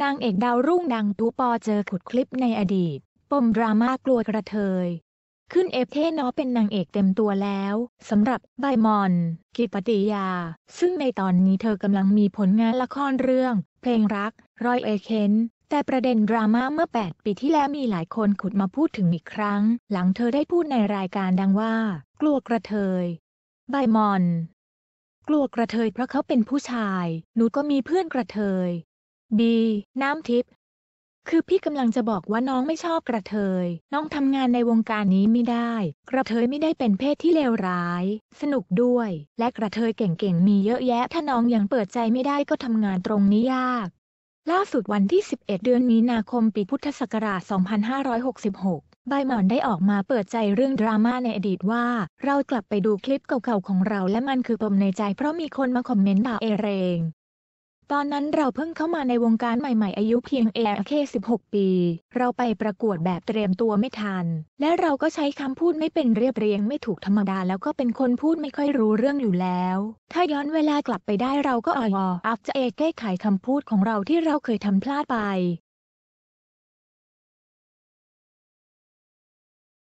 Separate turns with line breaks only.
นางเอกดาวรุ่งดังตูปอเจอขุดคลิปในอดีต ปมดราม่ากลัวกระเทย ขึ้นเอฟเทนอเป็นนางเอกเต็มตัวแล้วสำหรับใบมอน กิตปฏิยา ซึ่งในตอนนี้เธอกำลังมีผลงานละครเรื่อง เพลงรัก รอยเอเคนแต่ประเด็นดราม่าเมื่อ 8 ปีที่แล้วมีหลายคนขุดมาพูดถึงอีกครั้ง หลังเธอได้พูดในรายการดังว่า กลัวกระเทย ใบมอน กลัวกระเทยเพราะเขาเป็นผู้ชาย หนูก็มีเพื่อนกระเทย บีน้ำทิพย์คือพี่กำลังจะบอกว่าน้องไม่ชอบกระเทย น้องทำงานในวงการนี้ไม่ได้ กระเทยไม่ได้เป็นเพศที่เลวร้าย สนุกด้วย และกระเทยเก่งๆมีเยอะแยะ ถ้าน้องยังเปิดใจไม่ได้ก็ทำงานตรงนี้ยาก ล่าสุดวันที่ 11 เดือนมีนาคมปีพุทธศักราช 2566ใบหมอนได้ออกมาเปิดใจเรื่องดราม่าในอดีตว่า เรากลับไปดูคลิปเก่าๆของเราและมันคือปมในใจเพราะมีคนมาคอมเมนต์ด่าเอเรง ตอนนั้นเราเพิ่งเข้ามาในวงการใหม่ๆ อายุเพียงเอแค่16 ปี เราไปประกวดแบบเตรียมตัวไม่ทัน และเราก็ใช้คำพูดไม่เป็นเรียบเรียงไม่ถูกธรรมดาแล้วก็เป็นคนพูดไม่ค่อยรู้เรื่องอยู่แล้ว ถ้าย้อนเวลากลับไปได้เราก็ออยอัพจะเอแก้ไขคำพูดของเราที่เราเคยทำพลาดไป